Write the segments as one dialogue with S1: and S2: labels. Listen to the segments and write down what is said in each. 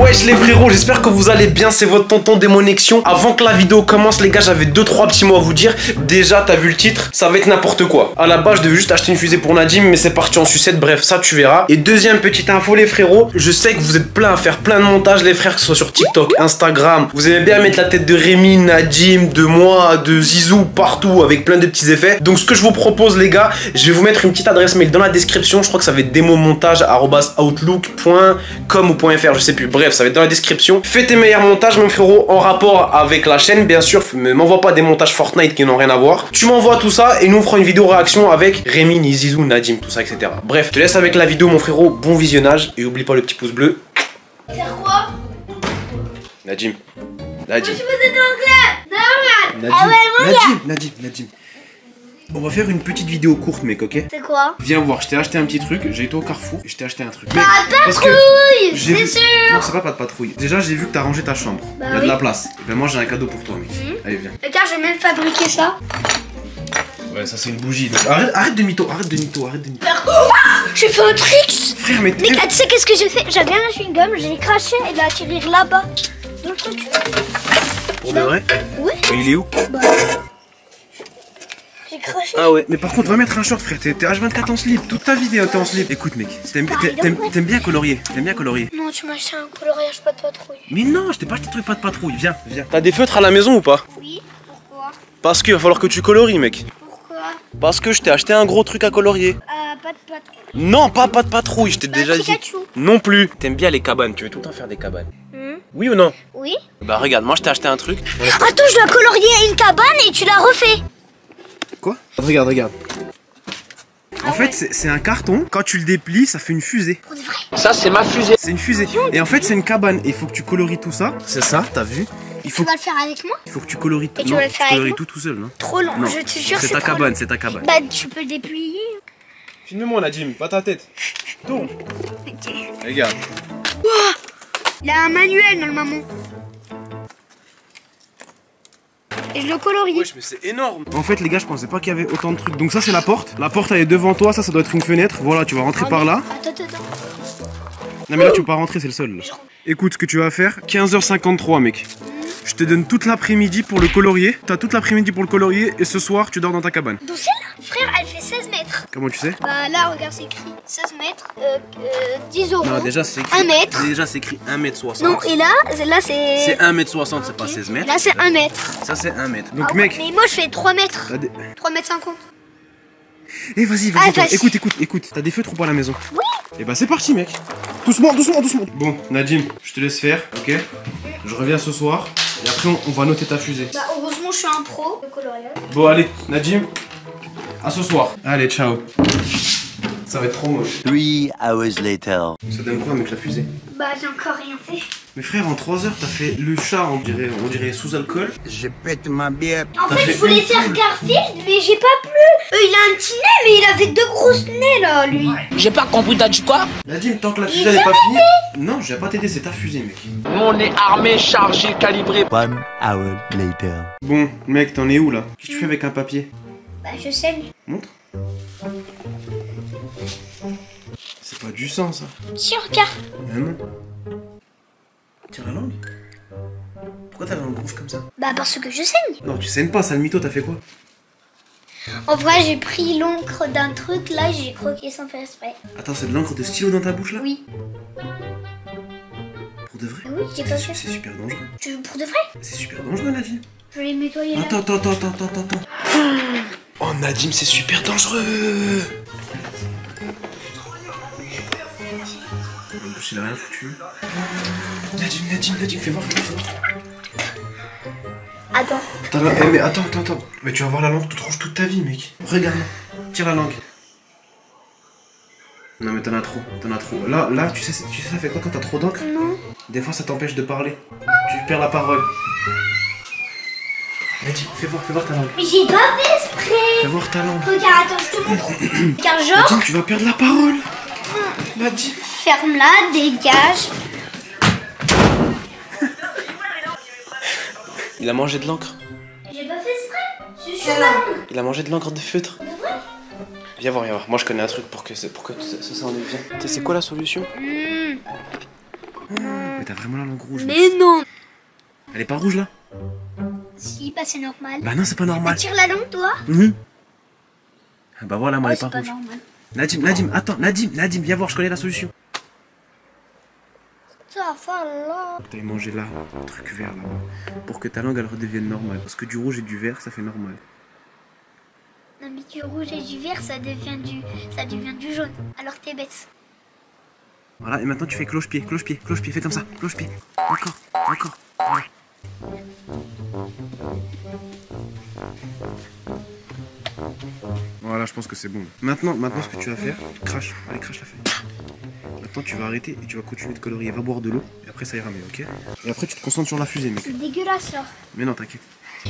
S1: Wesh les frérots, j'espère que vous allez bien, c'est votre tonton Démonexion. Avant que la vidéo commence les gars, j'avais 2-3 petits mots à vous dire. Déjà, t'as vu le titre, ça va être n'importe quoi. À la base, je devais juste acheter une fusée pour Nadim, mais c'est parti en sucette, bref, ça tu verras. Et deuxième petite info les frérots, je sais que vous êtes plein à faire plein de montages les frères, que ce soit sur TikTok, Instagram. Vous aimez bien mettre la tête de Rémi, Nadim, de moi, de Zizou, partout, avec plein de petits effets. Donc ce que je vous propose les gars, je vais vous mettre une petite adresse mail dans la description, je crois que ça va être demomontage.outlook.com ou .fr, je sais plus. Bref, ça va être dans la description. Fais tes meilleurs montages, mon frérot, en rapport avec la chaîne, bien sûr. Mais m'envoie pas des montages Fortnite qui n'ont rien à voir. Tu m'envoies tout ça et nous on fera une vidéo réaction avec Rémi, Nizizou, Nadim, tout ça, etc. Bref, je te laisse avec la vidéo, mon frérot. Bon visionnage et oublie pas le petit pouce bleu.
S2: Faire quoi?
S1: Nadim.
S2: Je
S1: Nadim. Nadim.
S2: Ah ouais, mon gars
S1: Nadim, Nadim, On va faire une petite vidéo courte, mec, ok
S2: C'est quoi
S1: Viens voir, je t'ai acheté un petit truc. J'ai été au carrefour et je t'ai acheté un truc.
S2: Pas
S1: Mec,
S2: de patrouille C'est sûr
S1: Non, c'est pas pas de patrouille. Déjà, j'ai vu que t'as rangé ta chambre.
S2: Bah
S1: Il y a de la place. Et ben moi, j'ai un cadeau pour toi, mec.
S2: Mhm.
S1: Allez, viens.
S2: Regarde, j'ai même fabriqué ça.
S1: Ouais, ça, c'est une bougie. donc Arrête, arrête de mytho, arrête de mytho, arrête de mytho.
S2: J'ai fait un tricks
S1: Frère, mais.
S2: Mais ah, tu sais qu'est-ce que j'ai fait J'avais un chewing-gum, j'ai craché et l'a atterri là-bas. Dans le truc.
S1: Pour de vrai
S2: Oui
S1: Mais il est où
S2: Bah. Craché.
S1: Ah ouais. Mais par contre, va mettre un short, frère. T'es t'es H24 en slip. Toute ta vie, t'es en slip. Écoute, mec, t'aimes t'aimes- t'aimes- t'aimes bien colorier. T'aimes bien colorier.
S2: Non, tu m'as acheté un coloriage pas de patrouille.
S1: Mais non, je t'ai pas acheté de truc pas de patrouille. Viens, viens. T'as des feutres à la maison ou pas?
S2: Oui Pourquoi?
S1: Parce qu'il va falloir que tu colories, mec.
S2: Pourquoi?
S1: Parce que je t'ai acheté un gros truc à colorier.
S2: Ah, pas de patrouille.
S1: Non, pas pas de patrouille, je t'ai
S2: Bah,
S1: déjà dit. Non plus. T'aimes bien les cabanes, tu veux tout le temps faire des cabanes.
S2: Hmm
S1: Oui ou non?
S2: Oui
S1: Bah regarde, moi je t'ai acheté un truc.
S2: Attends, je dois colorier une cabane et tu l'as refait.
S1: Quoi Regarde, regarde. En
S2: Ah
S1: fait, c'est un carton. Quand tu le déplies, ça fait une fusée.
S3: Ça, c'est ma fusée.
S1: C'est une fusée. Et en fait, c'est une cabane. Et il faut que tu colories tout ça. C'est ça, t'as vu il faut,
S2: Tu vas le faire avec moi
S1: il faut que tu colories tout.
S2: Et tu
S1: Non,
S2: vas le faire avec
S1: colories
S2: moi
S1: tout tout seul, non
S2: Trop long,
S1: Non.
S2: je te jure,
S1: C'est
S2: c'est
S1: ta
S2: trop
S1: cabane, c'est ta cabane.
S2: Bah, tu peux le déplier.
S1: Filme-moi, Nadim, pas ta tête. Tourne.
S2: Ok.
S1: Regarde.
S2: Il a un manuel, normalement. Et je le colorie.
S1: Wesh, mais c'est énorme. En fait, les gars, je pensais pas qu'il y avait autant de trucs. Donc, ça, c'est la porte. La porte, elle est devant toi. Ça, ça doit être une fenêtre. Voilà, tu vas rentrer par là.
S2: Attends, attends, attends.
S1: Non, mais là, tu peux pas rentrer, c'est le seul. là. Écoute, ce que tu vas faire 15h53, mec. Je te donne toute l'après-midi pour le colorier. T'as toute l'après-midi pour le colorier. Et ce soir, tu dors dans ta cabane.
S2: Donc celle-là, frère, elle fait 16 mètres.
S1: Comment tu sais?
S2: Bah là, regarde, c'est écrit 16 mètres, euh, euh, 10 euros.
S1: Non, déjà, c'est
S2: Un mètre.
S1: Déjà, c'est écrit 1m60.
S2: Non, et là, là c'est...
S1: C'est 1m60, c'est pas 16 mètres.
S2: Là, c'est 1 mètre.
S1: Ça, c'est 1 mètre. Donc,
S2: Ah ouais,
S1: mec.
S2: Mais moi, je fais 3 mètres.
S1: t'as des-
S2: 3 mètres 50.
S1: Eh, vas-y,
S2: Ah,
S1: vas-y,
S2: vas-y.
S1: écoute, écoute, écoute. T'as des feutres ou pas à la maison?
S2: Oui.
S1: Et bah, c'est parti, mec. Doucement, doucement, doucement. Bon, Nadim, je te laisse faire, ok? Je reviens ce soir. Et après, on, on va noter ta fusée.
S2: Bah, heureusement, je suis un pro. Le coloriage.
S1: Bon, allez, Nadim, à ce soir. Allez, ciao. Ça va être trop moche.
S4: Three hours later.
S1: Ça donne quoi avec la fusée?
S2: Bah, j'ai encore rien fait.
S1: Mais frère, en 3 heures, t'as fait le chat, on dirait, on dirait sous alcool.
S4: Je pète ma bière.
S2: En fait,
S1: fait
S2: je voulais faire
S1: poule.
S2: Garfield, mais j'ai pas plu. Euh, il a un petit nez, mais il avait deux grosses nez, là, lui.
S3: J'ai pas compris, t'as dit quoi?
S1: Nadim, tant que la fusée elle est
S2: vient
S1: pas finie. Non, je vais pas t'aider, c'est ta fusée, mec.
S3: Nous, on est armés, chargés, calibrés.
S4: One hour later.
S1: Bon, mec, t'en es où là? Qu'est-ce que tu fais avec un papier?
S2: Bah, je saigne.
S1: Montre. C'est pas du sang, ça.
S2: Si, regarde.
S1: Ah non. Tire la langue. Pourquoi t'as la langue rouge comme ça
S2: Bah, parce que je saigne.
S1: Non, tu saignes pas, sale mytho, t'as fait quoi
S2: En vrai, j'ai pris l'encre d'un truc, là, j'ai croqué sans faire exprès.
S1: Attends, c'est de l'encre de stylo dans ta bouche là
S2: Oui.
S1: Pour de vrai
S2: Ah oui, j'ai pas
S1: C'est
S2: fait.
S1: c'est super dangereux.
S2: Tu veux pour de vrai
S1: C'est super dangereux, Nadim.
S2: Je vais les nettoyer là.
S1: Attends, attends, attends, attends, attends, attends. Oh, Nadim, c'est super dangereux. Il a rien foutu. Nadim, Nadim, Nadim, fais voir, fais voir.
S2: Attends.
S1: La- eh, mais attends, attends, attends. Mais tu vas voir la langue toute rouge toute ta vie, mec. Regarde. Tire la langue. Non, mais t'en as trop, t'en as trop. Là, là, tu sais, tu sais, ça fait quoi quand t'as trop d'encre?
S2: Non.
S1: Des fois, ça t'empêche de parler. Tu perds la parole. Nadim, fais voir, fais voir ta langue.
S2: Mais j'ai pas fait exprès.
S1: Fais voir ta langue.
S2: Regarde, attends, je te montre. Car genre,
S1: Nadim, tu vas perdre la parole. Nadim.
S2: Ferme-la, dégage.
S1: Il a mangé de l'encre.
S2: J'ai pas fait exprès. Ma langue.
S1: Il a mangé de l'encre de feutre. Viens voir, viens voir. Moi, je connais un truc pour que, pour que ça, s'enlève. Tu sais, c'est quoi la solution
S2: Hmm.
S1: Mais t'as vraiment la langue rouge.
S2: Mais non
S1: Elle est pas rouge là
S2: Si, bah c'est normal.
S1: Bah non, c'est pas normal.
S2: Tire la langue, toi
S1: Mhm. Ah Bah voilà, moi
S2: Oh,
S1: elle est
S2: c'est
S1: pas
S2: pas
S1: rouge.
S2: normal.
S1: Nadim, Nadim, attends, Nadim, Nadim, viens voir, je connais la solution.
S2: Ça va là.
S1: T'as mangé là, un truc vert là-bas, pour que ta langue elle redevienne normale. Parce que du rouge et du vert, ça fait normal.
S2: Non, mais du rouge et du vert, ça devient du, ça devient du jaune. Alors t'es bête.
S1: Voilà, et maintenant tu fais cloche-pied, cloche-pied, cloche-pied, fais comme ça, cloche-pied. Encore, encore. Voilà. Voilà, je pense que c'est bon. Maintenant, maintenant, ce que tu vas faire, crache, allez, crache la feuille. Maintenant, tu vas arrêter et tu vas continuer de colorier. Va boire de l'eau et après, ça ira mieux, ok Et après, tu te concentres sur la fusée, mec.
S2: C'est dégueulasse là.
S1: Mais non, t'inquiète.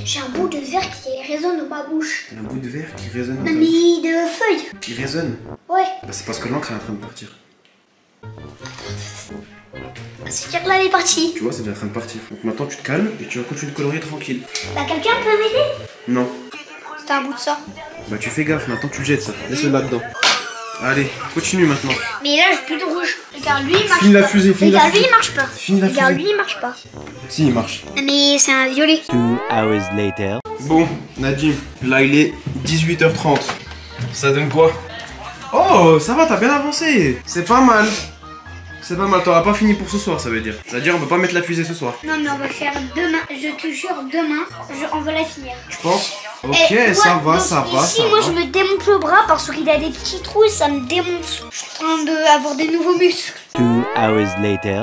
S2: J'ai un bout de verre qui résonne dans ma bouche.
S1: T'as un bout de verre qui résonne.
S2: Non, mais de feuille.
S1: Qui résonne
S2: Ouais.
S1: Bah, c'est parce que l'encre est en train de partir.
S2: C'est-à-dire que là, elle est partie.
S1: Tu vois, c'est déjà en train de partir. Donc maintenant, tu te calmes et tu vas continuer de colorier tranquille.
S2: Bah, quelqu'un peut m'aider?
S1: Non.
S2: C'était un bout de ça.
S1: Bah, tu fais gaffe, maintenant, tu le jettes ça. Laisse-le là-dedans. Allez, continue maintenant.
S2: Mais là, j'ai plus de rouge. Regarde, lui, il marche
S1: Finis la
S2: pas.
S1: fusée, finis la
S2: Regarde, lui,
S1: fusée.
S2: il marche pas.
S1: La
S2: Regarde,
S1: fusée.
S2: lui, il marche pas.
S1: Si, il marche.
S2: Mais c'est un violet.
S4: Two hours later.
S1: Bon, Nadim, là il est 18h30. Ça donne quoi? Oh, ça va, t'as bien avancé. C'est pas mal. C'est pas mal, t'auras pas fini pour ce soir, ça veut dire. C'est-à-dire, on peut pas mettre la fusée ce soir.
S2: Non, mais on va faire demain. Je te jure, demain, je- on va la finir.
S1: Tu penses? Ok, ça va,
S2: donc,
S1: ça va,
S2: Ici,
S1: ça
S2: moi,
S1: va.
S2: je me démonte le bras parce qu'il a des petits trous et ça me démonte. Je suis en train d'avoir des nouveaux muscles.
S4: Two hours later.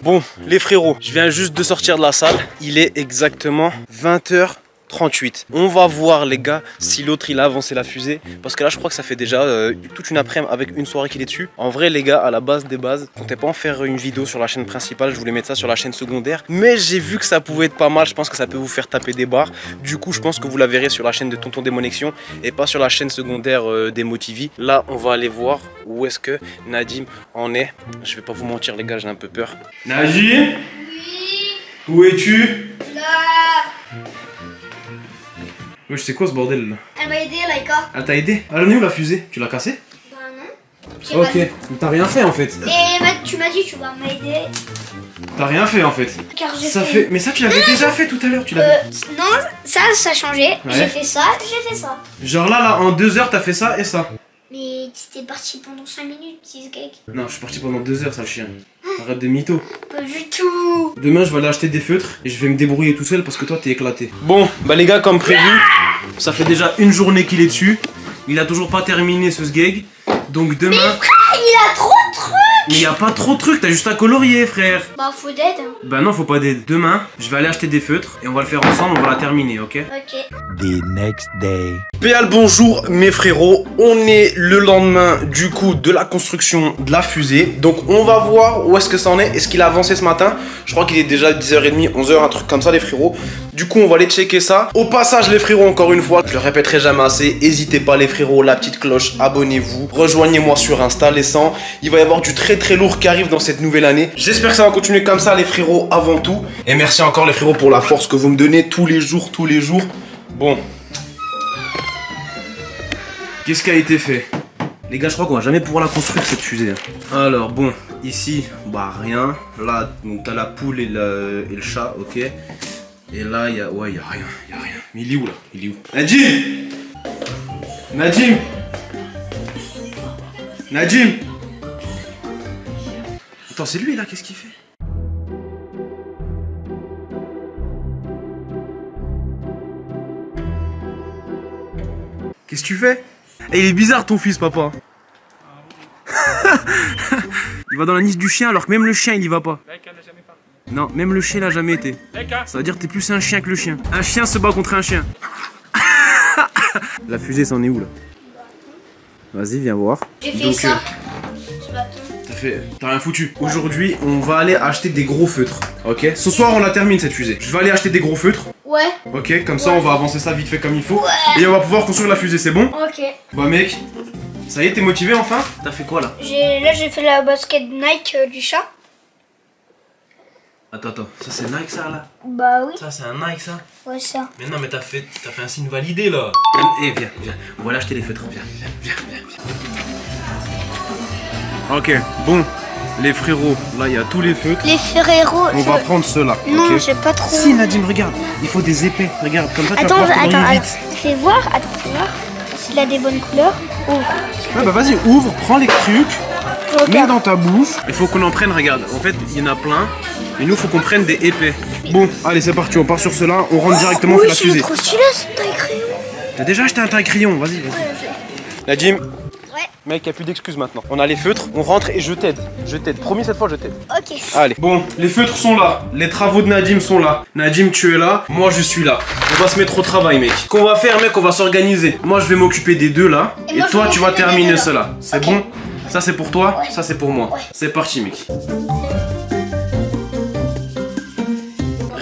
S1: Bon, les frérots, je viens juste de sortir de la salle. Il est exactement 20h38. On va voir, les gars, si l'autre il a avancé la fusée. Parce que là, je crois que ça fait déjà euh, toute une après-midi avec une soirée qu'il est dessus. En vrai, les gars, à la base des bases, je comptais pas en faire une vidéo sur la chaîne principale. Je voulais mettre ça sur la chaîne secondaire. Mais j'ai vu que ça pouvait être pas mal. Je pense que ça peut vous faire taper des barres. Du coup, je pense que vous la verrez sur la chaîne de Tonton Démonexion et pas sur la chaîne secondaire euh, TV. Là, on va aller voir où est-ce que Nadim en est. Je vais pas vous mentir, les gars, j'ai un peu peur. Nadim? Où es-tu?
S2: Là,
S1: Je sais quoi ce bordel là
S2: elle m'a aidé, Laika.
S1: Elle t'a aidé Elle en est où la fusée Tu l'as cassée
S2: Bah non.
S1: Ok, t'as rien fait en fait.
S2: Et bah, tu m'as dit tu vas m'aider
S1: T'as rien fait en fait.
S2: car j'ai
S1: Ça
S2: fait.
S1: fait. Mais ça tu l'avais déjà fait tout à l'heure, tu
S2: Euh, non, ça, ça a changé.
S1: Ouais.
S2: J'ai fait ça, j'ai fait ça.
S1: Genre là, là, en deux heures t'as fait ça et ça.
S2: Mais c'était parti pendant 5 minutes, cheesecake.
S1: Non, je suis parti pendant deux heures, sale chien. Arrête de mytho.
S2: Pas du tout.
S1: Demain, je vais aller acheter des feutres et je vais me débrouiller tout seul parce que toi, t'es éclaté. Bon, bah les gars, comme prévu, ça fait déjà une journée qu'il est dessus. Il a toujours pas terminé ce sgeg. Donc demain.
S2: Ah, il a trop.
S1: Mais y a pas trop de trucs, t'as juste à colorier, frère.
S2: Bah, faut d'aide. hein.
S1: Bah non, faut pas d'aide. Demain, je vais aller acheter des feutres et on va le faire ensemble, on va la terminer, ok?
S2: Ok.
S4: The next day.
S1: Péal, bonjour mes frérots. On est le lendemain du coup de la construction de la fusée. Donc on va voir où est-ce que ça en est. Est-ce qu'il a avancé ce matin? Je crois qu'il est déjà 10h30, 11h, un truc comme ça les frérots. Du coup on va aller checker ça. Au passage les frérots encore une fois, je le répéterai jamais assez. N'hésitez pas les frérots, la petite cloche, abonnez-vous. Rejoignez-moi sur Insta les 100. Il va y avoir du très très lourd qui arrive dans cette nouvelle année. J'espère que ça va continuer comme ça les frérots avant tout. Et merci encore les frérots pour la force que vous me donnez tous les jours, tous les jours. Bon, Qu'est-ce qui a été fait? Les gars, je crois qu'on va jamais pouvoir la construire cette fusée. hein. Alors bon, ici, bah rien. Là, donc t'as la poule et le, et le chat, ok. Et là, il y a, ouais, il y a rien, il y a rien. Mais il est où là? Il est où? Nadim! Nadim! Nadim! Attends, c'est lui là, qu'est-ce qu'il fait? Qu'est-ce que tu fais? Eh, il est bizarre ton fils, papa. il va dans la niche du chien alors que même le chien il y va pas. Non, même le chien il a jamais été. Ça veut dire que t'es plus un chien que le chien. Un chien se bat contre un chien. la fusée, c'en est où là? Vas-y, viens voir.
S2: J'ai fait
S1: Donc,
S2: ça.
S1: euh. T'as fait. T'as rien foutu. Aujourd'hui, on va aller acheter des gros feutres. Ok? Ce soir, on la termine cette fusée. Je vais aller acheter des gros feutres.
S2: Ouais.
S1: Ok Comme ça, on va avancer ça vite fait comme il faut. Et on va pouvoir construire la fusée, c'est bon?
S2: Ok.
S1: Bah, mec. Ça y est, t'es motivé enfin? T'as fait quoi là?
S2: Là j'ai fait la basket Nike euh, du chat.
S1: Attends, attends. Ça, c'est Nike ça là?
S2: Bah oui.
S1: Ça, c'est un Nike ça?
S2: Ouais ça.
S1: Mais non, mais t'as fait, t'as fait un signe validé là. Eh, viens, viens. On va aller acheter les feutres. Viens, viens, viens, viens. viens. Ok, bon, les frérots, là il y a tous les feutres.
S2: Les Ferrero.
S1: On
S2: je-
S1: va prendre ceux-là.
S2: Non,
S1: ok
S2: j'ai pas trop.
S1: Si Nadim, regarde, il faut des épées. Regarde, comme ça tu
S2: Attends,
S1: vas pouvoir
S2: attends, attends.
S1: vite.
S2: Fais voir. Attends, fais voir. S'il a des bonnes couleurs. Oh.
S1: Ouais, bah vas-y, ouvre, prends les trucs, mets
S2: Regarde.
S1: dans ta bouche. Il faut qu'on en prenne, regarde. En fait, il y en a plein. Et nous, faut qu'on prenne des épées. Bon, allez, c'est parti, on part sur ceux-là. On rentre directement, fait
S2: Oui,
S1: la
S2: c'est
S1: fusée.
S2: trop stylé ce taille crayon.
S1: T'as déjà acheté un taille crayon, vas-y, vas-y. Nadim,
S2: Ouais.
S1: mec, y a plus d'excuses maintenant. On a les feutres, on rentre et je t'aide. Je t'aide, promis cette fois, je t'aide.
S2: Ok.
S1: Allez. Bon, les feutres sont là. Les travaux de Nadim sont là. Nadim, tu es là. Moi, je suis là. On va se mettre au travail, mec. Qu'on va faire, mec, on va s'organiser. Moi, je vais m'occuper des deux là.
S2: Et
S1: Et,
S2: moi, je
S1: toi, tu vas terminer cela. C'est bon? Ça, c'est pour toi?
S2: Ouais.
S1: Ça, c'est pour moi.
S2: Ouais.
S1: C'est parti, mec.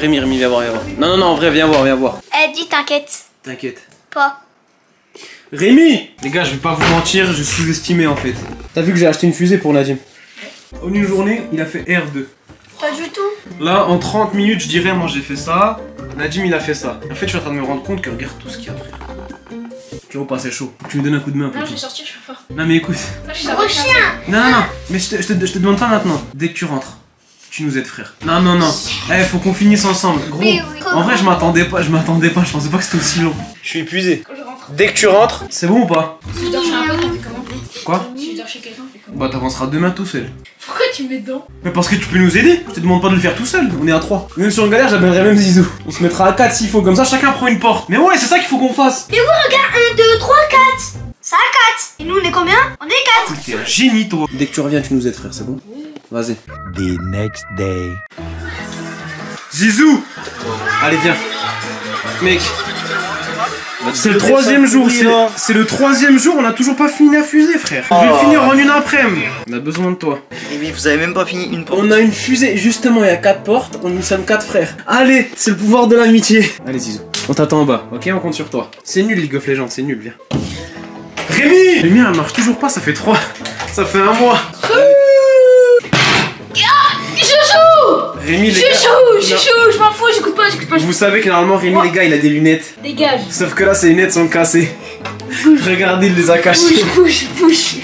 S1: Rémi, Rémi, viens voir, viens voir. Non, non, non, en vrai, viens voir, viens voir.
S2: Eh, dis t'inquiète.
S1: T'inquiète.
S2: Pas.
S1: Rémi Les gars, je vais pas vous mentir, je suis sous-estimé en fait. T'as vu que j'ai acheté une fusée pour Nadim En une journée, il a fait R2.
S2: Pas du tout.
S1: Là, en 30 minutes, je dirais, moi j'ai fait ça. Nadim, il a fait ça. En fait, je suis en train de me rendre compte que regarde tout ce qu'il y a, frère. Tu vois pas, c'est chaud. Tu me donnes un coup de main,
S5: Non, je suis sorti, je peux pas.
S1: Non, mais écoute.
S5: Je suis
S2: Gros
S5: sorti.
S2: chien.
S1: Non, non, non. Mais je te, je te- je te demande pas maintenant. Dès que tu rentres, tu nous aides, frère. Non, non, non. Eh, faut qu'on finisse ensemble. Gros.
S2: Oui, oui.
S1: En vrai, je m'attendais pas, je m'attendais pas. Je pensais pas que c'était aussi long. Je suis épuisé.
S5: Quand je rentre.
S1: Dès que tu rentres, c'est bon ou pas?
S5: Si je dors chez un pote, on fait comment?
S1: Quoi?
S5: Si je dors chez quelqu'un, on fait comment?
S1: Bah, t'avanceras demain tout seul.
S5: Pourquoi tu me mets dedans?
S1: Mais parce que tu peux nous aider. Je te demande pas de le faire tout seul. On est à 3. Même sur une galère, j'appellerai même Zizou. On se mettra à 4 s'il faut. Comme ça, chacun prend une porte. Mais ouais, c'est ça qu'il faut qu'on fasse.
S2: Mais oui, regarde. 1, 2, 3, 4. Ça a 4. Et nous, on est combien? On est 4.
S1: T'es un génie, toi. Dès que tu reviens, tu nous aides, frère. C'est bon? Vas-y.
S4: The next day.
S1: Zizou Allez, viens. Mec. C'est le troisième jour, c'est- c'est le troisième jour, on a toujours pas fini la fusée, frère. Je vais le finir en une après-midi. On a besoin de toi.
S6: Mais vous avez même pas fini une porte.
S1: On a une fusée, justement, il y a quatre portes, on nous sommes quatre frères. Allez, c'est le pouvoir de l'amitié. Allez, Zizou, on t'attend en bas, ok? On compte sur toi. C'est nul, League of Legends, c'est nul, viens. Rémi mien, elle marche toujours pas, ça fait trois. Ça fait un mois. Rémi, les gars.
S5: Chouchou Chouchou Je m'en fous, j'écoute pas, j'écoute pas.
S1: Vous savez que normalement, Rémi, les gars, il a des lunettes.
S5: Dégage
S1: Sauf que là, ses lunettes sont cassées. Regardez, il les a cachées.
S5: Pousse, pousse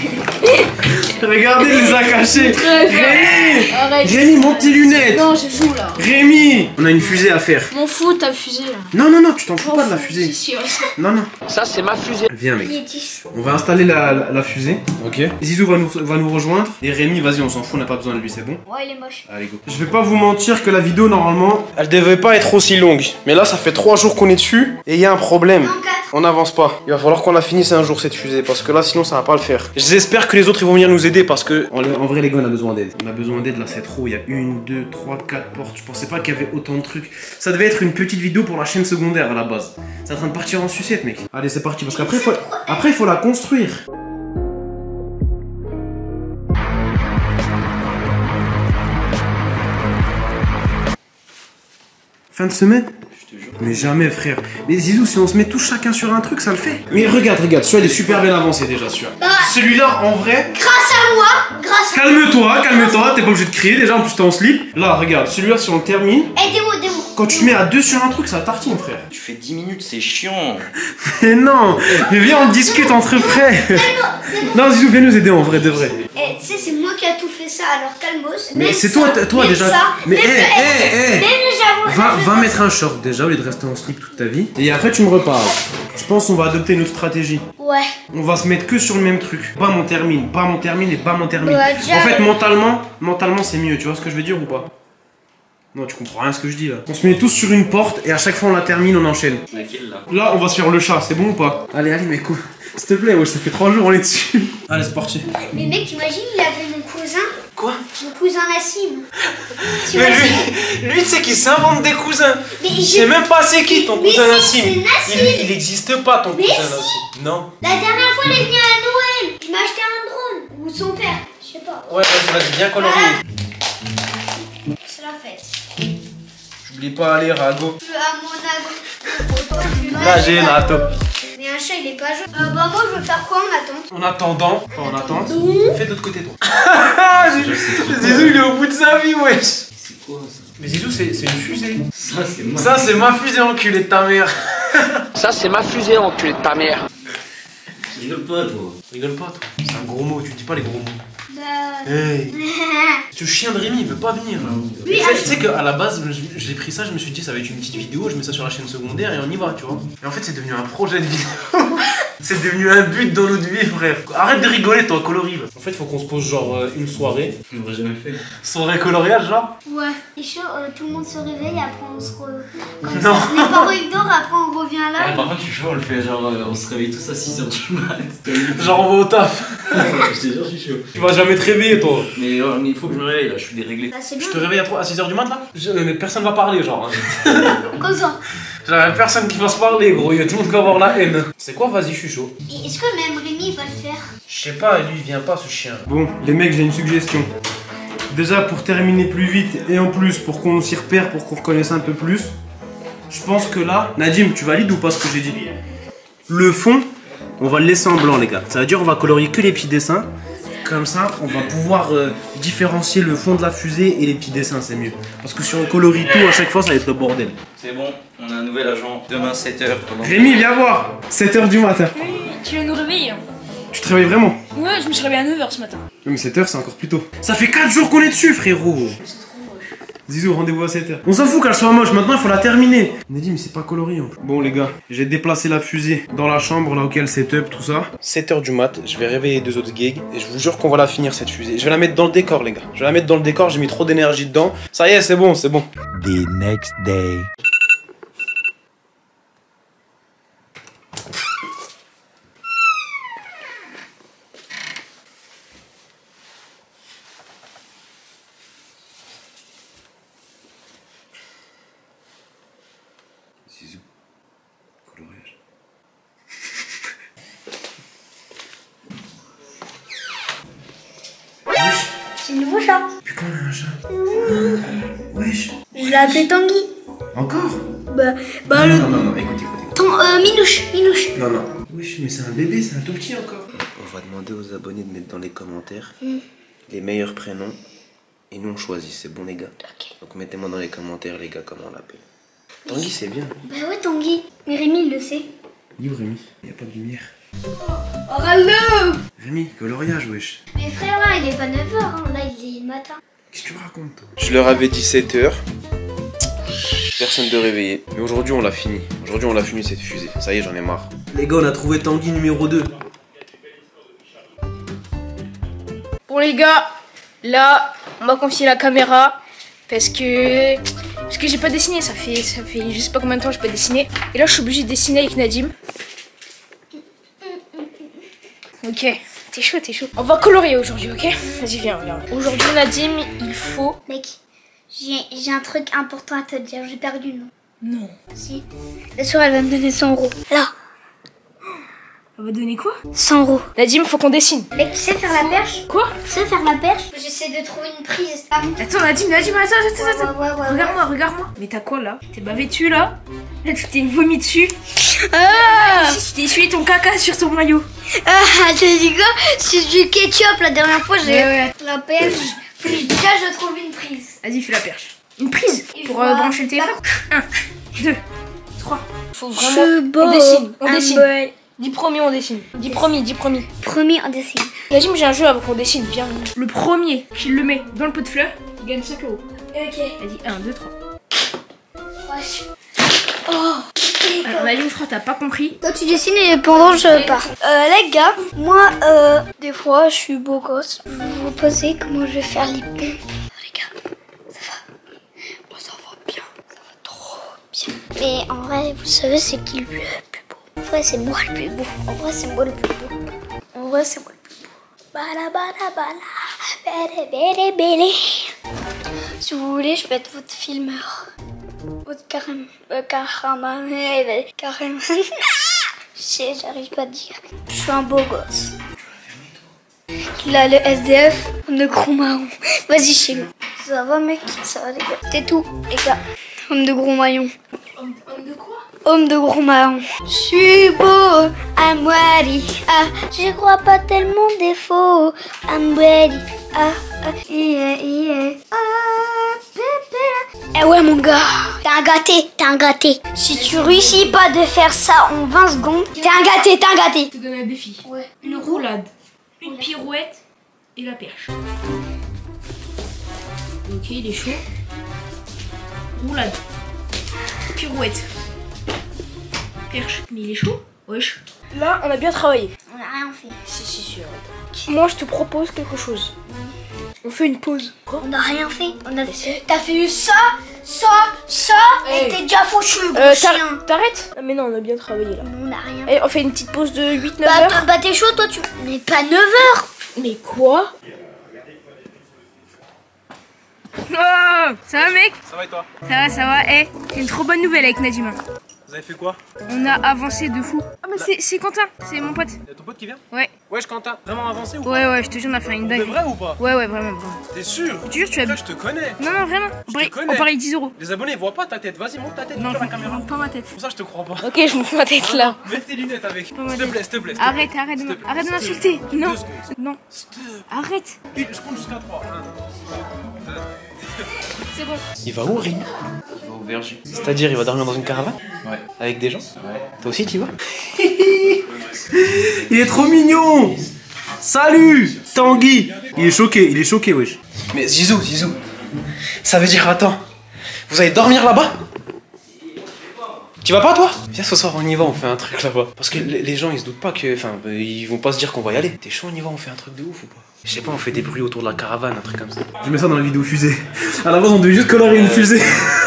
S1: Regardez, il les a
S5: fort.
S1: Rémi Rémi, monte tes lunettes.
S5: Non, je joue là.
S1: Rémi On a une fusée à faire.
S5: M'en fous, ta fusée là.
S1: Non, non, non, tu t'en fous pas de la fusée.
S5: Si, si, reste.
S1: Non, non.
S3: Ça, c'est ma fusée.
S1: Viens, mec.
S2: Il est 10.
S1: On va installer la, la, la fusée. Ok. Zizou va nous, va nous rejoindre. Et Rémi, vas-y, on s'en fout, on n'a pas besoin de lui, c'est bon
S2: Ouais, il est moche.
S1: Allez, go. Je vais pas vous mentir que la vidéo, normalement, elle devait pas être aussi longue. Mais là, ça fait 3 jours qu'on est dessus. Et il y a un problème.
S2: Non, 4.
S1: On n'avance pas. Il va falloir qu'on la finisse un jour cette fusée parce que là sinon ça va pas le faire. J'espère que les autres ils vont venir nous aider parce que en, en vrai les gars on a besoin d'aide. On a besoin d'aide là c'est trop. Il y a une, deux, trois, quatre portes. Je pensais pas qu'il y avait autant de trucs. Ça devait être une petite vidéo pour la chaîne secondaire à la base. C'est en train de partir en sucette mec. Allez c'est parti parce qu'après faut... après il faut la construire. Fin de semaine? Mais jamais, frère. Mais Zizou, si on se met tous chacun sur un truc, ça le fait. Mais regarde, regarde, celui-là, il est super bien avancé déjà, celui-là. Celui-là, en vrai,
S2: Grâce à moi. Grâce à
S1: calme-toi, calme-toi, t'es pas obligé de crier déjà, en plus t'es en slip. Là, regarde, celui-là, si on le termine,
S2: Aidez-moi, aidez-moi.
S1: quand tu te mets à deux sur un truc, ça tartine, frère.
S6: Tu fais 10 minutes, c'est chiant.
S1: Mais non, mais viens, on discute entre frères. Non, Zizou, viens nous aider en vrai, de vrai.
S2: Eh, tu sais, c'est moi fait ça, alors calmos.
S1: Mais c'est toi, toi
S2: même
S1: déjà.
S2: Ça,
S1: Mais hé, hé, hé. Va, va mettre un short déjà au lieu de rester en slip toute ta vie. Et après, tu me reparles. Je pense qu'on va adopter une autre stratégie.
S2: Ouais.
S1: On va se mettre que sur le même truc. Bam, on termine, bam, on termine et bam, on termine.
S2: Ouais,
S1: en fait, mentalement, mentalement, c'est mieux. Tu vois ce que je veux dire ou pas? Non, tu comprends rien à ce que je dis là. On se met tous sur une porte et à chaque fois on la termine, on enchaîne.
S6: Laquelle là
S1: Là, on va se faire le chat, c'est bon ou pas? Allez, allez, mec, s'il te plaît, ouais, ça fait 3 jours, on est dessus. Allez, c'est parti.
S2: Mais mec, t'imagines, il avait mon.
S1: Quoi
S2: Mon cousin Nassim. Tu
S1: Mais lui, lui, tu sais qu'il s'invente des cousins.
S2: Mais
S1: Je sais même pas c'est qui ton
S2: Mais
S1: cousin
S2: si,
S1: Nassim.
S2: c'est Nassim.
S1: Il, il existe pas ton
S2: Mais
S1: cousin
S2: si.
S1: Nassim. Non.
S2: La dernière fois, il est venu à Noël. Il m'a acheté un drone. Ou son père. Je sais pas.
S1: Ouais, vas-y, viens colorier.
S2: C'est la fête.
S1: J'oublie pas aller, Rago.
S2: Je à mon.
S1: Là, j'ai un.
S2: Mais un chat, il est pas jaune. Euh, bah, moi, je veux faire quoi en attente
S1: En attendant, en attente, fais de l'autre côté toi. Zizou il est au bout de sa vie wesh
S6: C'est quoi ça?
S1: Mais Zizou c'est c'est une fusée.
S6: Ça, c'est.
S1: Ça c'est ma fusée enculé de ta mère.
S3: Ça, c'est ma fusée, enculé de ta mère.
S6: Rigole pas, toi?
S1: Rigole pas toi, c'est un gros mot, tu dis pas les gros mots. Hey. Ce chien de Rémi il veut pas venir. Tu sais- tu sais qu'à la base, j'ai pris ça, je me suis dit ça va être une petite vidéo, je mets ça sur la chaîne secondaire et on y va, tu vois. Et en fait, c'est devenu un projet de vidéo. c'est devenu un but dans notre vie, frère. Arrête de rigoler, toi, coloris. En fait, faut qu'on se pose genre euh, une soirée.
S6: Je l'aurais jamais fait.
S1: Soirée coloriage, genre
S2: Ouais. Et chaud, euh, tout le monde se réveille, après on se re... Comme
S1: Non.
S2: ça. Les parents ils dorment, après on revient
S6: Ah,
S2: là.
S6: par contre, je suis chaud, on le fait genre, euh, on se réveille tous à 6h du mat.
S1: Genre, on va au taf.
S6: je te jure, je suis chaud.
S1: Tu vas jamais te réveiller, toi.
S6: Mais, euh, mais il faut que je me réveille là, je suis déréglé.
S2: Bah, c'est
S1: Je te réveille à, 3 à 6h du mat là? Je- Mais personne va parler, genre. hein.
S2: Comme ça.
S1: Genre, personne qui va se parler, gros. Il y a tout le monde qui va avoir la haine. C'est quoi, vas-y, je suis chaud.
S2: Et est-ce que même Rémi va le faire?
S1: Je sais pas, lui il vient pas ce chien. Bon, les mecs, j'ai une suggestion. Déjà pour terminer plus vite et en plus pour qu'on s'y repère, pour qu'on reconnaisse un peu plus, je pense que là, Nadim, tu valides ou pas ce que j'ai dit? Le fond, on va le laisser en blanc, les gars. Ça veut dire on va colorier que les petits dessins. Comme ça, on va pouvoir euh, différencier le fond de la fusée et les petits dessins, c'est mieux. Parce que si on colorie tout à chaque fois, ça va être le bordel.
S6: C'est bon, on a un nouvel agent. Demain 7h.
S1: Rémi, viens voir 7h du matin.
S5: Oui, tu viens nous réveiller. hein.
S1: Tu te réveilles vraiment
S5: Ouais, je me suis réveillée à 9h ce matin.
S1: Oui, mais 7h, c'est encore plus tôt. Ça fait 4 jours qu'on est dessus, frérot. Zizou, rendez-vous à 7h. On s'en fout qu'elle soit moche, maintenant il faut la terminer. Nelly, mais c'est pas coloré en plus. Bon, les gars, j'ai déplacé la fusée dans la chambre là auquel setup, tout ça. 7h du mat, je vais réveiller deux autres gigs et je vous jure qu'on va la finir cette fusée. Je vais la mettre dans le décor, les gars. Je vais la mettre dans le décor, j'ai mis trop d'énergie dedans. Ça y est, c'est bon, c'est bon.
S4: The next day.
S1: Wesh.
S2: Je l'ai appelé Tanguy.
S1: Encore
S2: Bah, bah
S1: Non,
S2: le.
S1: non, non, non, écoutez, écoutez.
S2: Ton, euh, Minouche, Minouche.
S1: Non, non. Wesh, mais c'est un bébé, c'est un tout petit encore. On va demander aux abonnés de mettre dans les commentaires les meilleurs prénoms. Et nous, on choisit, c'est bon, les gars.
S2: Ok.
S1: Donc, mettez-moi dans les commentaires, les gars, comment on l'appelle. Tanguy, c'est bien.
S2: Bah ouais, Tanguy. Mais Rémi, il le sait.
S1: Où Rémi Il a pas de lumière.
S2: Oh,
S1: Rémi, coloriage, wesh.
S2: Mais frère, là, il est pas 9h, hein. là, il est matin.
S1: Qu'est-ce que tu racontes, toi Je leur avais dit 7h. Personne de réveillé. Mais aujourd'hui, on l'a fini. Aujourd'hui, on l'a fini cette fusée. Ça y est, j'en ai marre. Les gars, on a trouvé Tanguy numéro 2.
S5: Bon les gars, là, on m'a confié la caméra parce que parce que j'ai pas dessiné, ça fait ça fait je sais pas combien de temps que j'ai pas dessiné. Et là, je suis obligée de dessiner avec Nadim. Ok, t'es chaud, t'es chaud. On va colorier aujourd'hui, ok? Vas-y, viens, viens. Aujourd'hui, Nadim, il faut.
S2: Mec, j'ai un truc important à te dire. J'ai perdu le nom.
S5: Non.
S2: Si. La soeur, elle va me donner 100 euros. Là,
S5: On va donner quoi
S2: 100 euros.
S5: Nadim, faut qu'on dessine.
S2: Mec, tu sais faire la perche
S5: Quoi
S2: Tu sais faire la perche J'essaie de trouver une prise. Ah bon
S5: Attends, Nadim, Nadim, attends, attends, attends.
S2: ouais, ouais, ouais.
S5: Regarde-moi, regarde-moi. Mais t'as quoi là T'es pas vêtu là Là, tu t'es vomi dessus. Ah Tu t'es essuyé ton caca sur ton maillot.
S2: Ah, t'as dit quoi C'est du ketchup. La dernière fois, j'ai
S5: Ouais, ouais.
S2: la perche. Faut que déjà je trouve une prise.
S5: Vas-y, fais la perche. Une prise
S2: Et
S5: pour euh, brancher le téléphone. 1, 2, 3. Faut
S2: Je
S5: vraiment.
S2: beau.
S5: On dessine, on dessine. Dis premier, on dessine. Dis premier, dis premier.
S2: Premier, on dessine.
S5: Nadim, j'ai un jeu avant qu'on dessine. Viens. Le premier qui le met dans le pot de fleurs, il gagne 5 euros.
S2: Ok.
S5: Vas-y, 1, 2, 3.
S2: Wesh. Oh.
S5: Alors, Nadim, je crois que t'as pas compris.
S2: Toi tu dessines et pendant je pars. Euh, les gars, moi, euh, des fois, je suis beau gosse. Je vais vous poser comment je vais faire les pompes. Les gars, ça va. Moi, ça va bien. Ça va trop bien. Mais en vrai, vous savez, c'est qui le plus beau En vrai, c'est moi le plus beau. En vrai, c'est moi le plus beau. En vrai, c'est moi le plus beau. Bala bala bala. Bélé bélé bélé. Si vous voulez, je peux être votre filmeur. Votre carême. Euh, carrément. Carrément. Je sais, j'arrive pas à dire. Je suis un beau gosse. Là, le SDF, homme de gros marron. Vas-y, chez nous. Ça va, mec? Ça va, les gars. C'est tout, les gars. Homme de gros maillon.
S5: Homme de quoi?
S2: Homme de gros marron. Je suis beau, I'm ready. Ah, je crois pas tellement défaut. I'm ready. Ah, ah, yeah, yeah. Ah, pépé. Eh ouais, mon gars. T'es un gâté, t'es un gâté. Si tu réussis pas de faire ça en 20 secondes, t'es un gâté, t'es un gâté.
S5: Je te donne un défi.
S2: Ouais.
S5: Une roulade, une pirouette et la perche. Ok, il est chaud. Roulade. Pirouette. Perche. Mais il est chaud Wesh. Là, on a bien travaillé.
S2: On a rien fait.
S5: Si, si, si. Moi, je te propose quelque chose. On fait une pause. Quoi?
S2: On a rien fait. On a T'as fait ça, ça, ça,
S5: Hey.
S2: et t'es déjà fauchu, le
S5: Euh, t'arrêtes? Ah, mais non, on a bien travaillé là.
S2: On a rien
S5: Et on fait une petite pause de 8-9
S2: Bah,
S5: heures.
S2: bah t'es chaud, toi, tu. Mais pas 9 heures
S5: Mais quoi? Oh, ça va mec?
S1: Ça va et toi?
S5: Ça va, ça va. Eh, j'ai une trop bonne nouvelle avec Nadima.
S1: Vous avez fait quoi
S5: On a avancé de fou. Ah mais c'est- c'est Quentin, c'est mon pote.
S1: Y'a ton pote qui vient
S5: Ouais,
S1: Wesh Quentin, vraiment avancé ou pas
S5: ouais, ouais, je te jure, on a fait une dingue.
S1: vrai ou pas
S5: Ouais, ouais, vraiment, vraiment.
S1: T'es sûr
S5: Je te jure, tu as...
S1: Frère, je te connais.
S5: Non, non, vraiment. On
S1: te
S5: parlait,
S1: connais.
S5: on parlait 10 euros.
S1: Les abonnés ils voient pas ta tête. Vas-y, monte ta tête,
S5: Non, je
S1: la caméra.
S5: pas ma tête.
S1: Pour ça, je te crois pas.
S5: Ok, je monte ma tête là.
S1: Mets tes lunettes avec. S'il te plaît, s'il te plaît.
S5: Arrête, arrête de m'insulter. Non, non, arrête.
S1: Je compte jusqu'à 3.
S5: C'est bon.
S1: Il va où, Rémi
S6: Il va au verger.
S1: C'est-à-dire, il va dormir dans une caravane
S6: Ouais.
S1: Avec des gens
S6: Ouais.
S1: Toi aussi, tu vas Il est trop mignon Salut Tanguy Il est choqué, il est choqué, wesh. Mais Zizou, Zizou, ça veut dire, attends, vous allez dormir là-bas? Tu vas pas, toi? Viens ce soir, on y va, on fait un truc là-bas. Parce que les gens, ils se doutent pas que. Enfin, ils vont pas se dire qu'on va y aller. T'es chaud, on y va, on fait un truc de ouf ou pas? Je sais pas, on fait des bruits autour de la caravane, un truc comme ça. Je mets ça dans la vidéo fusée. À la base, on devait juste colorer une fusée.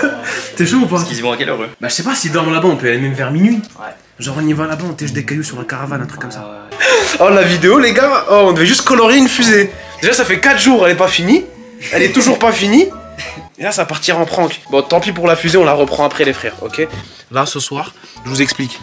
S1: T'es chaud ou pas
S6: Ils y vont à quelle heure eux
S1: bah je sais pas s'ils dorment là-bas, on peut aller même vers minuit.
S6: Ouais.
S1: Genre on y va là-bas, on tèche des cailloux sur la caravane, un truc comme ça.
S6: Ah,
S1: Oh la vidéo les gars, oh on devait juste colorer une fusée. Déjà ça fait 4 jours, elle est pas finie. Elle est toujours pas finie. Et là ça partira en prank. Bon tant pis pour la fusée, on la reprend après les frères, ok Là ce soir, je vous explique.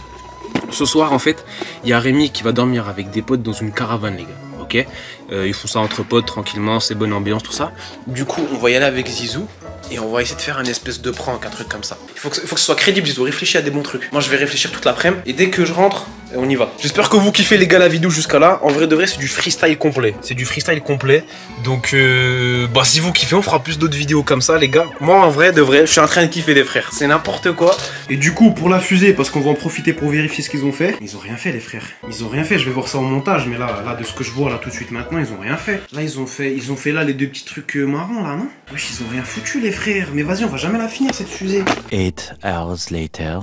S1: Ce soir en fait, il y a Rémi qui va dormir avec des potes dans une caravane les gars, Euh, Ils font ça entre potes tranquillement, c'est bonne ambiance, tout ça. Du coup on va y aller avec Zizou. Et on va essayer de faire un espèce de prank, un truc comme ça. Il faut que, faut que ce soit crédible, Zizou. Réfléchis à des bons trucs. Moi, je vais réfléchir toute l'après-midi. Et dès que je rentre, on y va. J'espère que vous kiffez, les gars, la vidéo jusqu'à là. En vrai de vrai, c'est du freestyle complet. C'est du freestyle complet. Donc, euh, bah, si vous kiffez, on fera plus d'autres vidéos comme ça, les gars. Moi, en vrai de vrai, je suis en train de kiffer, les frères. C'est n'importe quoi. Et du coup, pour la fusée, parce qu'on va en profiter pour vérifier ce qu'ils ont fait. Ils ont rien fait, les frères. Ils ont rien fait. Je vais voir ça au montage. Mais là, là, de ce que je vois là tout de suite maintenant, ils ont rien fait. Là, ils ont fait, ils ont fait là les deux petits trucs euh, marrants là, non? Wesh, ils ont rien foutu, les frères. Mais vas-y, on va jamais la finir cette fusée.
S4: Eight hours later.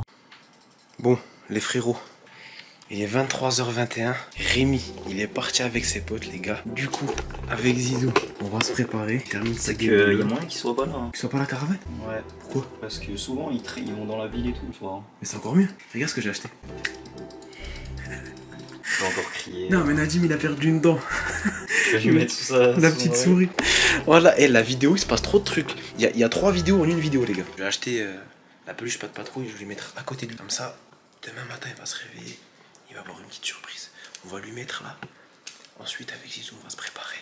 S1: Bon, les frérots, il est 23h21. Rémi, il est parti avec ses potes, les gars. Du coup, avec Zizou, on va se préparer. Termine sa game.
S6: qu'il y a moyen qu'ils soient pas là. hein.
S1: Qu'ils soient pas à la caravane
S6: Ouais.
S1: Pourquoi
S6: Parce que souvent ils, ils vont dans la ville et tout le soir.
S1: Mais c'est encore mieux. Regarde ce que j'ai acheté.
S6: Je vais encore crier.
S1: Non, mais Nadim, il a perdu une dent.
S6: Je vais mettre tout ça.
S1: La petite souris. Voilà, et la vidéo, il se passe trop de trucs. Il y y a trois vidéos en une vidéo, les gars. Je vais acheter euh, la peluche pas de patrouille, je vais lui mettre à côté de lui. Comme ça, demain matin, il va se réveiller. Il va avoir une petite surprise. On va lui mettre là. Ensuite, avec Zizou, on va se préparer.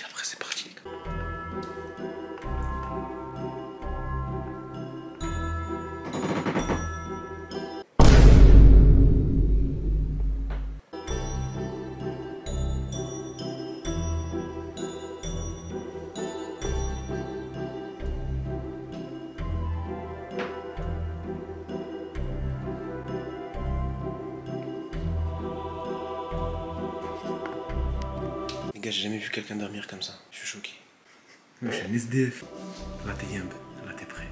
S1: Et après, c'est parti, les gars. Gars, j'ai jamais vu quelqu'un dormir comme ça. Je suis choqué. Moi, je suis un SDF. Là, t'es yumb. Là, t'es prêt.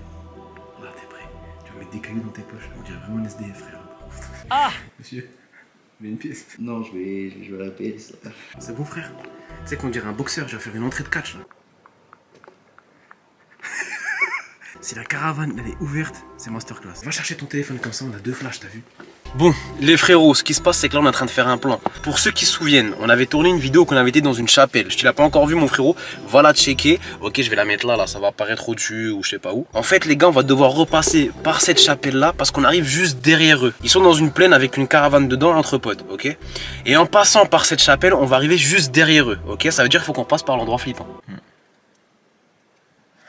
S1: Là, t'es prêt. Tu vas mettre des cailloux dans tes poches. On dirait vraiment un SDF, frère. Ah Monsieur, mets une pièce.
S6: Non, je vais, je vais la ça.
S1: C'est bon, frère Tu sais qu'on dirait un boxeur. Je vais faire une entrée de catch, là. Si la caravane, elle est ouverte, c'est masterclass. Va chercher ton téléphone comme ça, on a deux flashs, t'as vu Bon, les frérots, ce qui se passe, c'est que là, on est en train de faire un plan. Pour ceux qui se souviennent, on avait tourné une vidéo qu'on avait été dans une chapelle. Si tu l'as pas encore vu, mon frérot, va la checker. Ok, je vais la mettre là, là, ça va apparaître au-dessus ou je sais pas où. En fait, les gars, on va devoir repasser par cette chapelle-là parce qu'on arrive juste derrière eux. Ils sont dans une plaine avec une caravane dedans entre potes, ok Et en passant par cette chapelle, on va arriver juste derrière eux, ok Ça veut dire qu'il faut qu'on passe par l'endroit flippant.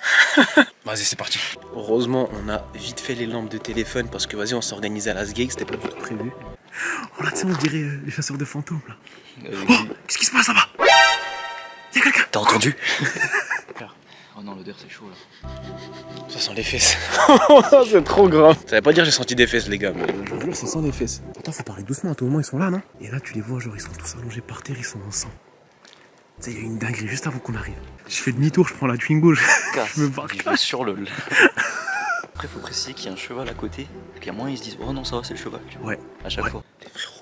S1: Vas-y, c'est parti. Heureusement, on a vite fait les lampes de téléphone parce que vas-y, on s'est organisé à Las Gay, c'était pas du tout prévu. Oh là, tu sais, on dirait euh, les chasseurs de fantômes là. Oh, qu'est-ce qui se passe là-bas? Y'a quelqu'un?
S6: T'as entendu? Oh non, l'odeur c'est chaud là.
S1: Ça sent les fesses. c'est trop grave. Ça veut pas dire j'ai senti des fesses, les gars, mais je vous jure, ça sent des fesses. Attends, faut parler doucement, à tout moment ils sont là, non? Et là, tu les vois, genre, ils sont tous allongés par terre, ils sont en sang. Ça, il y a une dinguerie juste avant qu'on arrive. Je fais demi-tour, je prends la Twingo, je, je me barre.
S7: Je vais sur le. Après, faut préciser qu'il y a un cheval à côté. Qu'il y a moyen, ils se disent Oh non, ça va, c'est le cheval.
S1: Ouais.
S7: À chaque
S1: Ouais.
S7: fois.
S1: Les frérots,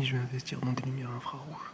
S1: Je vais investir dans des lumières infrarouges.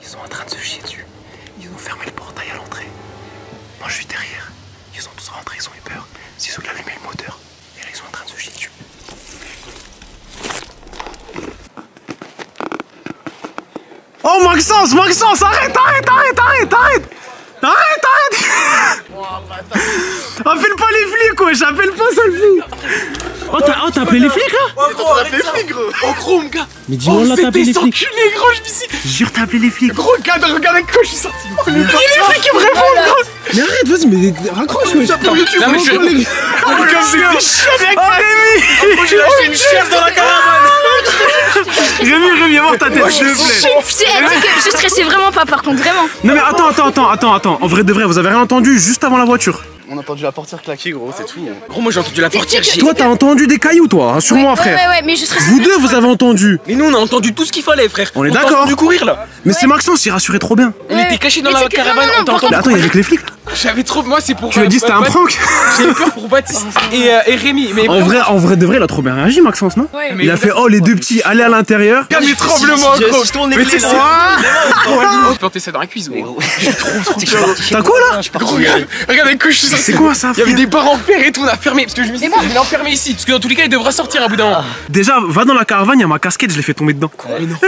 S1: Ils sont en train de se chier dessus. Ils ont fermé le portail à l'entrée. Moi je suis derrière. Ils sont tous rentrés, ils ont eu peur. S'ils ont allumé le moteur. Et là ils sont en train de se chier dessus. Oh Maxence, Maxence, arrête, arrête, arrête, arrête, arrête Arrête, arrête Appelle pas les flics, quoi, j'appelle pas ça le flic Oh, t'as oh, t'as appelé les flics là
S8: a appelé les flics, gros. Oh, chrome, gars.
S1: Mais dis-moi là, t'as appelé les flics.
S8: enculé, gros, je me suis...
S1: Jure, t'as appelé les flics.
S8: Gros, regarde, regarde avec quoi je suis sorti. Oh, les flics qui me répondent, gros.
S1: Mais arrête, vas-y, mais raccroche, wesh.
S8: Sur YouTube,
S1: je-
S8: gros, les- Oh, comme c'est des chiens, mec.
S1: Oh Rémi
S8: J'ai lâché une chaise dans la caravane.
S1: Rémi, Rémi, avoir ta tête, s'il te plaît.
S5: C'est elle dit que je stressais vraiment pas par contre, vraiment.
S1: Non mais attends, attends, attends, attends, attends, en vrai de vrai, vous avez rien entendu juste avant la voiture
S8: On a entendu la portière claquer, gros, c'est tout.
S6: Gros, moi j'ai entendu la portière. j'ai-
S1: Toi t'as entendu des cailloux toi, rassure-moi
S5: ouais,
S1: frère
S5: Ouais, ouais, mais je stressais.
S1: Vous deux vous avez entendu
S6: Mais nous on a entendu tout ce qu'il fallait, frère.
S1: On est d'accord.
S6: entendu courir là.
S1: Mais c'est Maxence, il rassurait trop bien
S6: On
S5: Ouais.
S6: était cachés dans
S5: Mais
S6: la caravane,
S5: non,
S6: on t'a entendu.
S1: Mais attends, il y avait que les flics là
S8: J'avais trop... Moi, c'est pour...
S1: Tu as
S8: euh,
S1: dit c'était un prank
S8: J'ai eu peur pour Baptiste et, euh, et Rémi, mais...
S1: En vrai, en vrai de vrai, il a trop bien réagi Maxence, non
S5: Ouais.
S1: Il a fait oh les deux petits, allez à l'intérieur
S8: Regarde mes tremblements, gros
S7: si je tourne les
S8: Mais tu sais, c'est...
S7: là.
S8: Planter ça dans la cuisse, gros
S7: gros, j'ai trop trop peur.
S1: T'as quoi là
S7: parti.
S8: Regarde, regarde avec quoi je suis sorti
S1: C'est quoi ça
S8: Il y avait des barres en fer et tout, on a fermé parce que je me suis dit, je vais l'enfermer ici parce que dans tous les cas il devra sortir à bout d'un moment.
S1: Déjà, va dans la caravane, il y a ma casquette, je l'ai fait tomber dedans.
S8: Mais non.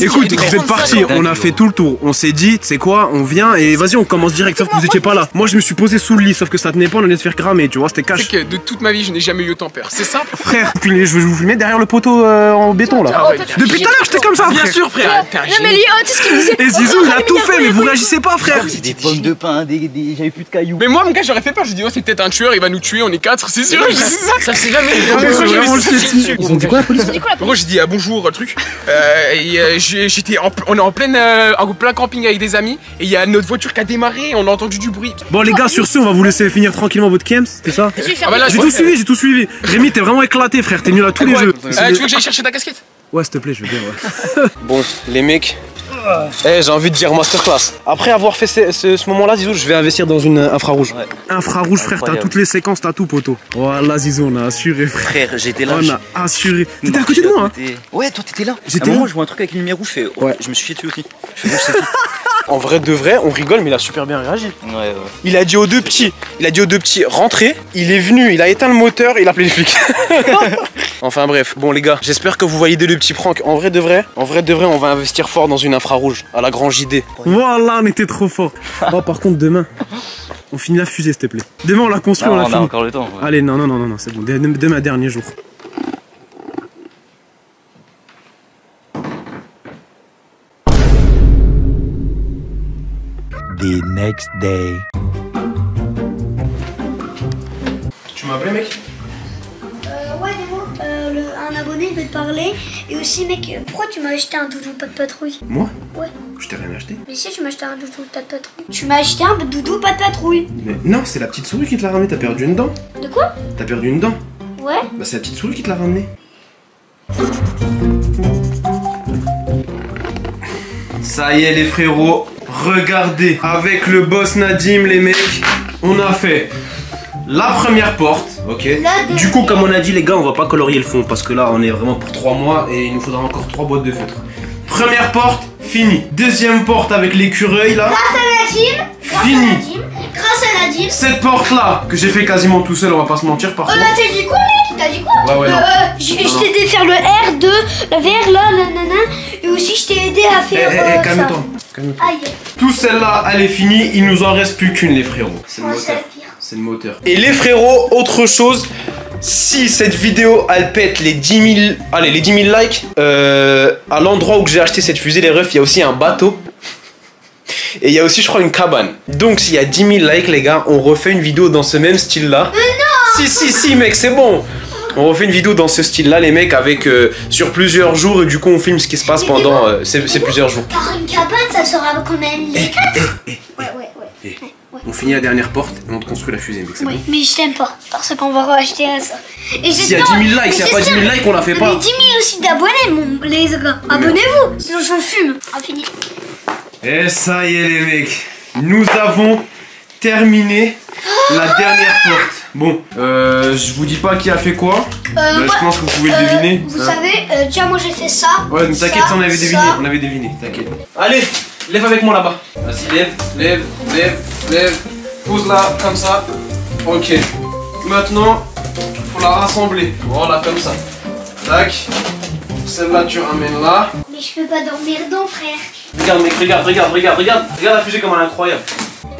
S1: Écoute,
S8: c'est
S1: vous êtes
S7: dingue,
S1: on a fait tout le tour. On s'est dit, tu sais quoi, on vient et vas-y, on commence direct. Sauf que vous étiez pas là. Moi, je me suis posé sous le lit, sauf que ça tenait pas, on allait se faire cramer, tu vois, c'était
S8: C'est
S1: cash.
S8: que de toute ma vie je n'ai jamais eu autant peur. C'est simple.
S1: Frère, je vais vous filmer derrière le poteau euh, en béton là.
S8: Ah ouais,
S1: Depuis tout à l'heure, j'étais comme ça,
S6: Bien sûr, frère.
S5: Non, mais lui, oh, tu sais ce qu'il disait?
S1: Et Zizou, il a tout fait, mais vous réagissez pas, frère.
S7: C'est des pommes de pain, des, des- j'avais plus de cailloux.
S8: Mais moi, mon gars, j'aurais fait peur. Je dis, oh, c'est peut-être un tueur, il va nous tuer, on est quatre, c'est sûr. Ça.
S6: Jamais.
S1: C'est
S8: dessus.
S1: Ils ont dit quoi la police?
S5: C'est
S8: gros, j'ai dit ah, bonjour, truc. Euh, et euh, j'étais en, on est en plein camping avec des amis. Et il y a notre voiture qui a démarré. On a entendu du bruit.
S1: Bon, les gars, sur ce, on va vous laisser finir tranquillement votre games, c'est ça
S8: Ah bah
S1: J'ai tout suivi, j'ai tout suivi. Rémi, t'es vraiment éclaté, frère, t'es nul à tous les
S8: Ouais.
S1: jeux.
S8: Euh, tu veux que j'aille chercher ta casquette?
S1: Ouais, s'il te plaît, je veux bien, ouais.
S9: Bon, les mecs, eh, j'ai envie de dire masterclass. Après avoir fait ce, ce- ce moment-là, Zizou, je vais investir dans une infrarouge.
S1: Infrarouge, frère, t'as toutes les séquences, t'as tout, poteau. Voilà, Zizou, on a assuré, frère.
S7: Frère, j'étais là.
S1: On a assuré. T'étais à côté de moi, hein
S7: Ouais, toi t'étais là.
S1: J'étais là.
S7: je vois un truc avec une lumière rouge, je fais. oh,
S1: Ouais.
S7: Je me suis chié dessus aussi. Je fais
S9: En vrai de vrai, on rigole, mais il a super bien réagi.
S7: Ouais, ouais.
S9: Il a dit aux deux petits, il a dit aux deux petits, rentrez. Il est venu, il a éteint le moteur, il a appelé les flics. enfin bref, bon les gars, j'espère que vous validez le petit prank. En vrai de vrai, en vrai de vrai, on va investir fort dans une infrarouge à la grand JD.
S1: Voilà, on était trop fort. Oh, par contre, demain, on finit la fusée, s'il te plaît. Demain, on la construit,
S7: Non,
S1: on la
S7: on a
S1: finit.
S7: encore le temps. ouais.
S1: Allez, non, non, non, non, non, c'est bon. Demain, dernier jour.
S4: The next day.
S1: Tu m'as appelé, mec?
S2: Euh, ouais, Nemo, euh, le- un abonné veut te parler. Et aussi, mec, euh, pourquoi tu m'as acheté un doudou pas de patrouille?
S1: Moi?
S2: Ouais.
S1: Je t'ai rien acheté.
S2: Mais si, tu m'as acheté un doudou pas de patrouille. Tu m'as acheté un doudou pas de patrouille.
S1: Mais non, c'est la petite souris qui te l'a ramené. T'as perdu une dent.
S2: De quoi?
S1: T'as perdu une dent.
S2: Ouais.
S1: Bah, c'est la petite souris qui te l'a ramené. Ça y est, les frérots. Regardez. Avec le boss Nadim, les mecs, on a fait la première porte. Ok.
S2: La
S1: Du coup, comme on a dit, les gars, on va pas colorier le fond parce que là, on est vraiment pour 3 mois et il nous faudra encore 3 boîtes de feutre. Première porte, fini. Deuxième porte avec l'écureuil là.
S2: Grâce à Nadim, grâce
S1: Fini.
S2: à Nadim, grâce à Nadim.
S1: Cette porte là, que j'ai fait quasiment tout seul, on va pas se mentir par
S2: Euh,
S1: contre.
S2: bah, t'as dit quoi, mec? T'as dit quoi?
S1: Ouais, ouais, non.
S2: Euh, je t'ai aidé à faire le R2, le VR là, le nana, et aussi je t'ai aidé à
S1: Eh,
S2: faire.
S1: eh,
S2: euh,
S1: eh,
S2: ça.
S1: calme-toi.
S2: Aïe.
S1: Tout celle-là, elle est finie, il nous en reste plus qu'une les frérots. Le moteur. C'est le moteur. Et les frérots, autre chose, si cette vidéo elle pète les 10 000, allez, les 10 000 likes, euh, à l'endroit où j'ai acheté cette fusée, les refs, il y a aussi un bateau. Et il y a aussi, je crois, une cabane. Donc, s'il y a 10 000 likes, les gars, on refait une vidéo dans ce même style-là. Mais non Si, si, si, mec, c'est bon on refait une vidéo dans ce style-là, les mecs, avec euh, sur plusieurs jours, et du coup, on filme ce qui se passe pendant euh, ces, ces plusieurs jours.
S2: Par une cabane, ça sera quand même
S1: Eh,
S2: les quatre. Ouais, ouais, ouais.
S1: Et on finit la dernière porte et on te construit la fusée, mec, c'est
S2: Oui,
S1: bon?
S2: mais je t'aime pas, parce qu'on va racheter à ça. Et
S1: S'il y a 10 000 likes, s'il y a pas 10 000 likes, on la fait pas.
S2: Mais 10 000 aussi d'abonnés, mon, les gars. Abonnez-vous, sinon je fume. Ah, fini.
S1: Et ça y est les mecs, nous avons terminé la dernière porte. Bon, euh, je vous dis pas qui a fait quoi. Bah,
S2: moi,
S1: je pense que vous pouvez
S2: Euh,
S1: le deviner.
S2: Vous
S1: Hein.
S2: savez, euh, déjà moi j'ai fait ça.
S1: Ouais, mais t'inquiète, on avait deviné,
S2: ça.
S1: on avait deviné, t'inquiète. Allez, lève avec moi là-bas. Vas-y, lève, lève, lève, lève. Pose là, comme ça. Ok. Maintenant, faut la rassembler. Voilà, comme ça. Tac. Celle-là, tu ramènes là.
S2: Mais je peux pas dormir dedans, frère.
S1: Regarde mec, regarde, regarde, regarde, regarde, regarde la fusée comme elle est incroyable.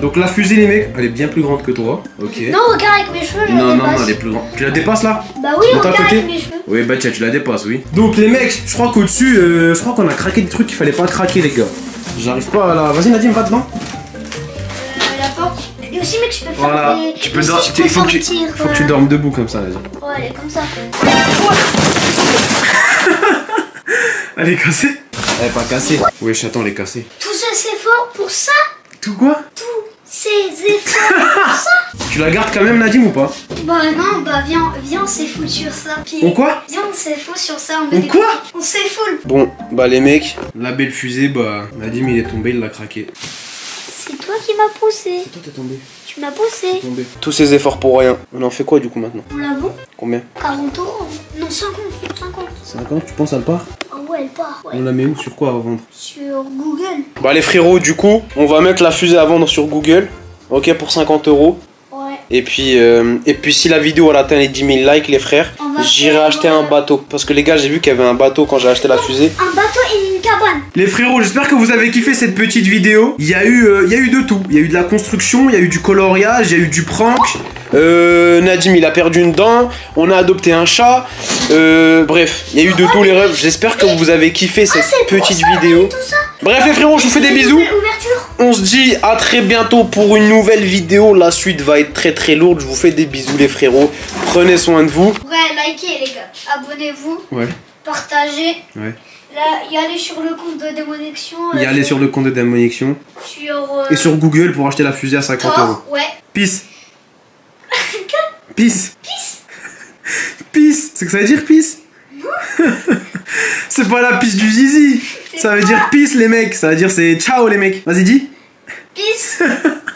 S1: Donc la fusée les mecs, elle est bien plus grande que toi, ok.
S2: Non, regarde avec mes cheveux, je
S1: non,
S2: la
S1: non, non, elle est plus grande. Tu la dépasses là?
S2: Bah oui, regarde
S1: côté
S2: avec mes cheveux.
S1: Oui, bah tiens, tu la dépasses, oui. Donc les mecs, je crois qu'au-dessus, euh, je crois qu'on a craqué des trucs qu'il fallait pas craquer les gars. J'arrive pas à la... Vas-y Nadim, va dedans.
S2: Euh, la porte. Et aussi, mec, je peux faire
S1: Voilà,
S2: des...
S1: tu peux
S2: aussi,
S1: dormir.
S2: je peux
S1: Il faut, que tu...
S2: sortir,
S1: faut que
S2: euh,
S1: tu dormes debout comme ça, Nadim.
S2: Ouais, elle est comme ça.
S1: Elle est cassée Elle est pas cassée. Wesh, attends, elle est cassée.
S2: Tout ça, c'est fort pour ça.
S1: Tout quoi
S2: Tous ces efforts ça.
S1: Tu la gardes quand même Nadim ou pas
S2: Bah non, bah viens, viens, on s'effoule sur ça. Puis,
S1: On quoi
S2: Viens, on s'effoule sur ça. On, met
S1: On
S2: des
S1: quoi
S2: On s'effoule.
S1: Bon, bah les mecs, la belle fusée, bah Nadim il est tombé, il l'a craqué.
S2: C'est toi qui m'as poussé.
S1: Toi t'es tombé.
S2: Tu m'as poussé.
S1: tombé. Tous ces efforts pour rien. On en fait quoi du coup maintenant
S2: On la vend
S1: Combien
S2: 40 euros. Non, 50. 50.
S1: 50, tu penses elle part
S2: Ah ouais, elle part. Ouais.
S1: On la met où Sur quoi à vendre
S2: Sur Google.
S1: Bah les frérots, du coup, on va mettre la fusée à vendre sur Google. Ok, pour 50 euros.
S2: Ouais.
S1: Et puis, euh, et puis si la vidéo elle atteint les 10 000 likes, les frères, j'irai acheter un bateau. Parce que les gars, j'ai vu qu'il y avait un bateau quand j'ai acheté la fusée.
S2: Un bateau et une cabane.
S1: Les frérots, j'espère que vous avez kiffé cette petite vidéo. Il y a eu, euh, il y a eu de tout. Il y a eu de la construction, il y a eu du coloriage, il y a eu du prank. Euh, Nadim, il a perdu une dent. On a adopté un chat. Euh, bref, il y a eu de tout les rêves. J'espère que vous avez kiffé cette
S2: c'est pour
S1: petite
S2: ça,
S1: vidéo. Bref, les frérots, je vous fais des bisous. On se dit à très bientôt pour une nouvelle vidéo. La suite va être très très lourde. Je vous fais des bisous, les frérots. Prenez soin de vous.
S2: Ouais, likez les gars. Abonnez-vous.
S1: Ouais,
S2: Partagez.
S1: ouais.
S2: Là, y aller sur le compte de Démonexion. euh,
S1: Y aller sur le compte de Démoniction.
S2: Sur. euh,
S1: Et sur Google pour acheter la fusée à 50 euros.
S2: Ouais.
S1: Peace. Peace. Peace. Peace. C'est que ça veut dire peace? C'est pas la piste du zizi. Ça veut dire peace les mecs. Ça veut dire c'est ciao les mecs. Vas-y dis.
S2: Peace.